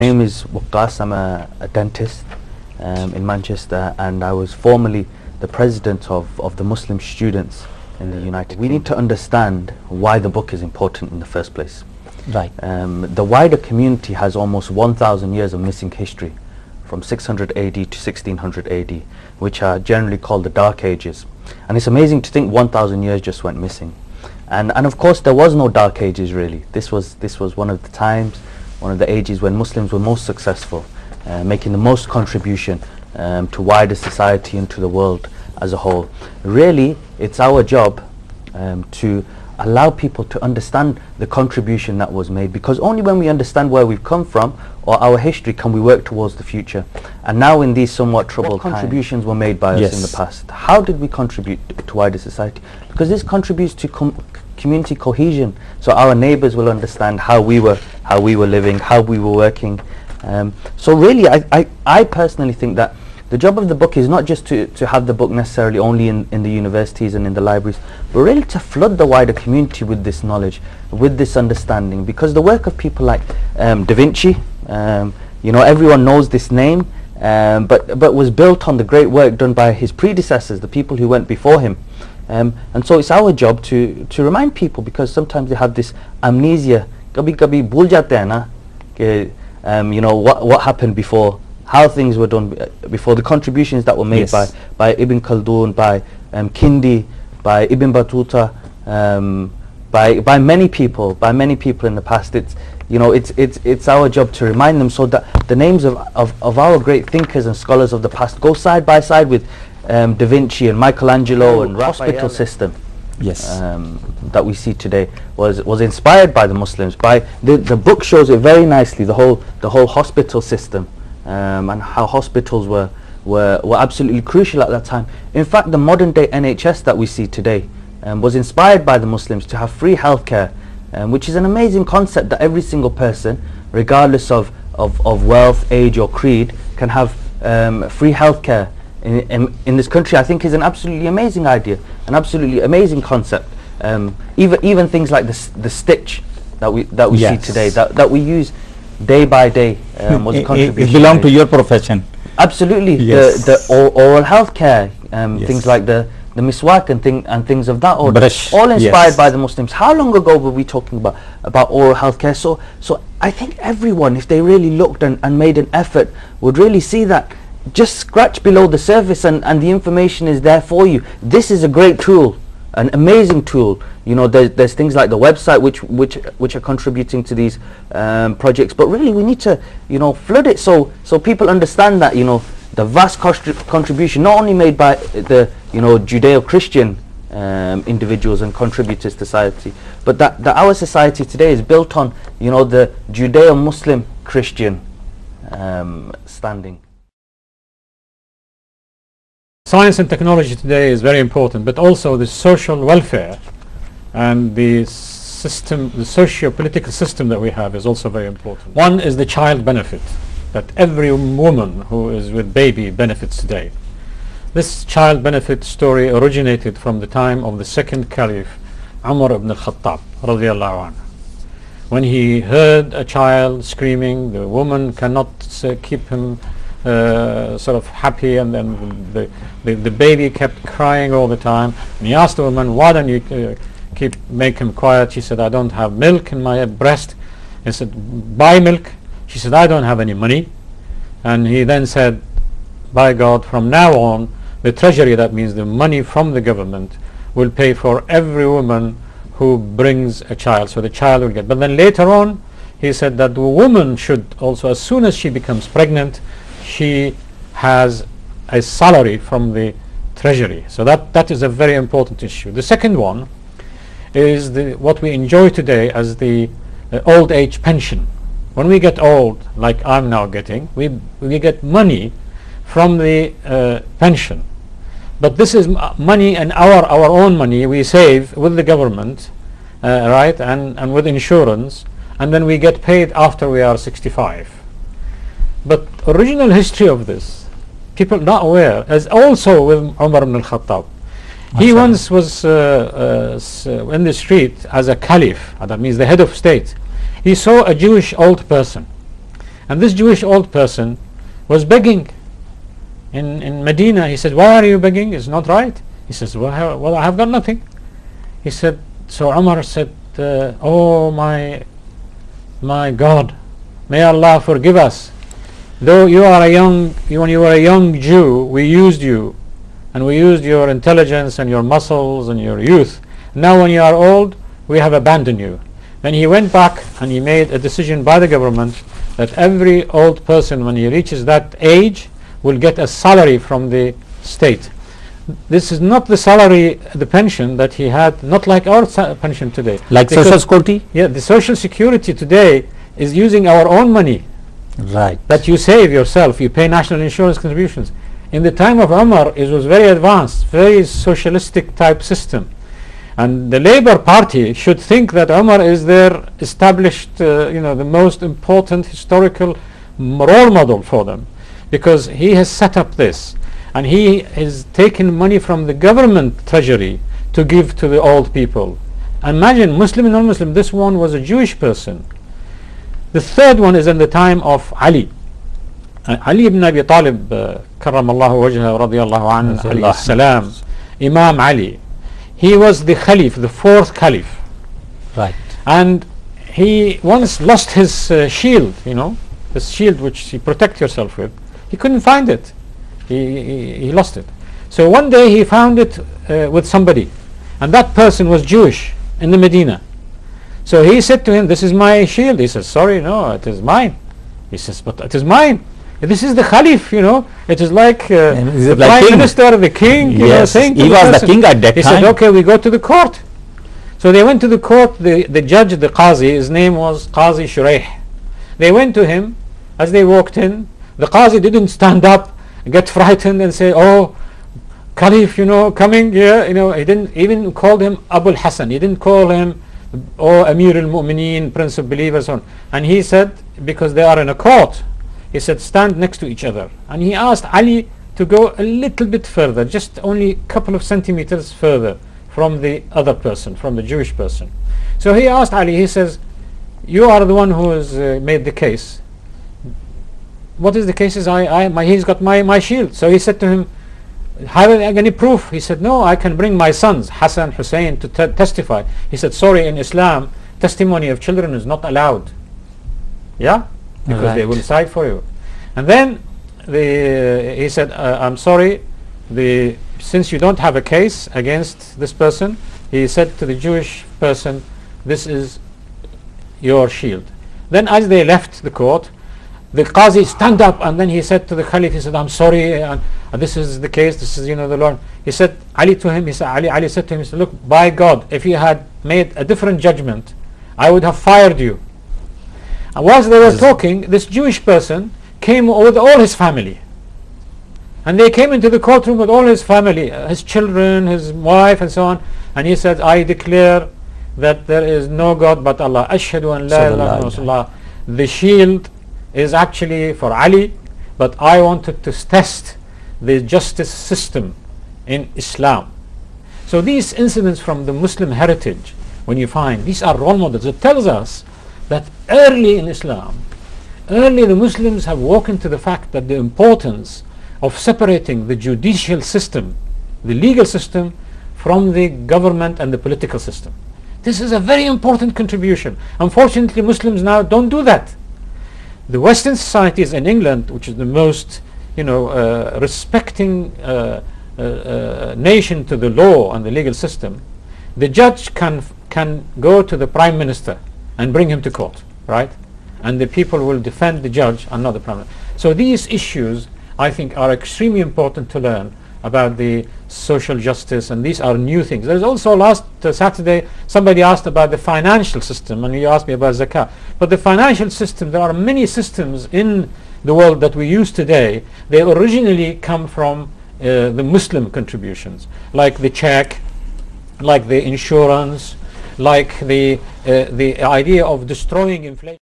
My name is Wakkas. I'm a, a dentist um, in Manchester and I was formerly the president of, of the Muslim students in the United We need to understand why the book is important in the first place. Right. Um, the wider community has almost 1,000 years of missing history from 600 AD to 1600 AD, which are generally called the Dark Ages. And it's amazing to think 1,000 years just went missing. And, and of course there was no Dark Ages really. This was, this was one of the times, one of the ages when Muslims were most successful, uh, making the most contribution um, to wider society and to the world as a whole. Really, it's our job um, to allow people to understand the contribution that was made because only when we understand where we've come from or our history can we work towards the future and now in these somewhat troubled times contributions were made by Yes. us in the past how did we contribute to wider society because this contributes to com- community cohesion so our neighbors will understand how we were how we were living how we were working um, so really I, I, I personally think that the job of the book is not just to, to have the book necessarily only in, in the universities and in the libraries, but really to flood the wider community with this knowledge, with this understanding. Because the work of people like um, Da Vinci, um, you know, everyone knows this name, um, but, but was built on the great work done by his predecessors, the people who went before him. Um, and so it's our job to, to remind people because sometimes they have this amnesia. Kabhi kabhi bhul jate na, um, you know, what, what happened before how things were done uh, before, the contributions that were made Yes. by, by Ibn Khaldun, by um, Kindi, by Ibn Battuta, um, by, by many people, by many people in the past. It's, you know, it's, it's, it's our job to remind them so that the names of, of, of our great thinkers and scholars of the past go side by side with um, Da Vinci and Michelangelo and hospital system Yes. um, that we see today was was inspired by the Muslims. By the the book shows it very nicely. The whole the whole hospital system um, and how hospitals were were were absolutely crucial at that time. In fact, the modern day NHS that we see today um, was inspired by the Muslims to have free healthcare, um, which is an amazing concept that every single person, regardless of of, of wealth, age, or creed, can have um, free healthcare in, in, in this country I think is an absolutely amazing idea, an absolutely amazing concept. Um, even even things like the the stitch that we that we Yes. see today, that, that we use day by day, um, was it, a contribution. it belong to your profession. Absolutely, Yes. the the or, oral health care, um, Yes. things like the the miswak and thing and things of that order, Brush, all inspired by the Muslims. How long ago were we talking about about oral health care? So so I think everyone, if they really looked and, and made an effort, would really see that just scratch below the surface and, and the information is there for you. This is a great tool, an amazing tool. You know, there's, there's things like the website which which which are contributing to these um, projects. But really, we need to you know flood it so so people understand that you know the vast contri- contribution not only made by the you know Judeo-Christian um, individuals and contributors to society, but that, that our society today is built on you know the Judeo-Muslim Christian um, standing. Science and technology today is very important, but also the social welfare and the system, the socio-political system that we have is also very important. One is the child benefit, that every woman who is with baby benefits today. This child benefit story originated from the time of the second caliph, Umar ibn al-Khattab, radiallahu anhu. When he heard a child screaming, the woman cannot uh, keep him uh, sort of happy and then the, the, the baby kept crying all the time. And he asked the woman, why don't you uh, keep make him quiet? She said, I don't have milk in my breast. He said, buy milk. She said, I don't have any money. And he then said, by God, from now on, the treasury, that means the money from the government, will pay for every woman who brings a child. So the child will get. But then later on, he said that the woman should also, as soon as she becomes pregnant, she has a salary from the treasury. So that, that is a very important issue. The second one is the, what we enjoy today as the uh, old age pension. When we get old, like I'm now getting, we, we get money from the uh, pension. But this is m- money and our, our own money we save with the government, uh, right, and, and with insurance, and then we get paid after we are 65. But original history of this, people not aware, is also with Umar ibn al-Khattab. He once was uh, uh, in the street as a caliph, that means the head of state. He saw a Jewish old person And this Jewish old person was begging in, in Medina. He said, why are you begging? It's not right. He says, well, well, I have got nothing. He said, so Umar said, uh, oh my, my God, may Allah forgive us. Though you are a young, when you were a young Jew, we used you and we used your intelligence and your muscles and your youth. Now when you are old, we have abandoned you. Then he went back and he made a decision by the government that every old person when he reaches that age will get a salary from the state. This is not the salary, the pension that he had, not like our pension today. Like Because- social security? Yeah, the social security today is using our own money Right. that you save yourself. You pay national insurance contributions. In the time of Umar, it was very advanced, very socialistic type system. And the Labour Party should think that Umar is their established, uh, you know, the most important historical role model for them, because he has set up this, and he has taken money from the government treasury to give to the old people. Imagine Muslim and non-Muslim. This one was a Jewish person. The third one is in the time of Ali. Uh, Ali ibn Abi Talib, uh, karramallahu wajha, radiyallahu anhu, Imam Ali. He was the Caliph, the fourth Caliph. Right. And he once lost his uh, shield, you know, the shield which you protect yourself with. He couldn't find it. He, he, he lost it. So one day he found it uh, with somebody. And that person was Jewish in the Medina. So he said to him, this is my shield. He says, sorry, no, it is mine. He says, but it is mine. This is the Khalif, you know. It is like uh, the like Prime king? Minister, the king, you know, Yes, saying he the was the king at that He time. said, okay, we go to the court. So they went to the court, the, the judge, the Qazi, his name was Qazi Shuraih. They went to him, as they walked in, the Qazi didn't stand up, get frightened and say, oh, Caliph, you know, coming here, you know, he didn't even call him Abu Hassan, he didn't call him, oh, Amir al-Mu'mineen, Prince of Believers, and he said, because they are in a court, he said, stand next to each other. And he asked Ali to go a little bit further, just only a couple of centimeters further from the other person, from the Jewish person. So he asked Ali, he says, you are the one who has uh, made the case. What is the case? Is I, I, my, he's got my, my shield. So he said to him, have any proof? He said, no, I can bring my sons, Hassan, Hussein, to te- testify. He said, sorry, in Islam, testimony of children is not allowed. Yeah? Because they will side for you. And then the, he said, uh, I'm sorry, the, since you don't have a case against this person, he said to the Jewish person, this is your shield. Then as they left the court, the Qazi stand up and then he said to the Caliph, he said, I'm sorry, and, and this is the case, this is, you know, the Lord. He said, Ali to him, he said, Ali, Ali said to him, he said, look, by God, if you had made a different judgment, I would have fired you. And whilst they were talking, this Jewish person came with all his family. And they came into the courtroom with all his family, his children, his wife and so on. And he said, I declare that there is no God but Allah. Ashhadu an la ilaha illallah. The shield is actually for Ali, but I wanted to test the justice system in Islam. So these incidents from the Muslim heritage, when you find, these are role models. It tells us that early in Islam, early the Muslims have woken to the fact that the importance of separating the judicial system, the legal system, from the government and the political system. This is a very important contribution. Unfortunately, Muslims now don't do that. The Western societies in England, which is the most, you know, uh, respecting uh, uh, uh, nation to the law and the legal system, the judge can can go to the prime minister and bring him to court, right? And the people will defend the judge and not the prime minister. So these issues, I think, are extremely important to learn about the social justice, and these are new things. There's also last uh, Saturday somebody asked about the financial system, and you asked me about zakah. But the financial system, there are many systems in the world that we use today. They originally come from uh, the Muslim contributions, like the check, like the insurance, like the uh, the idea of destroying inflation.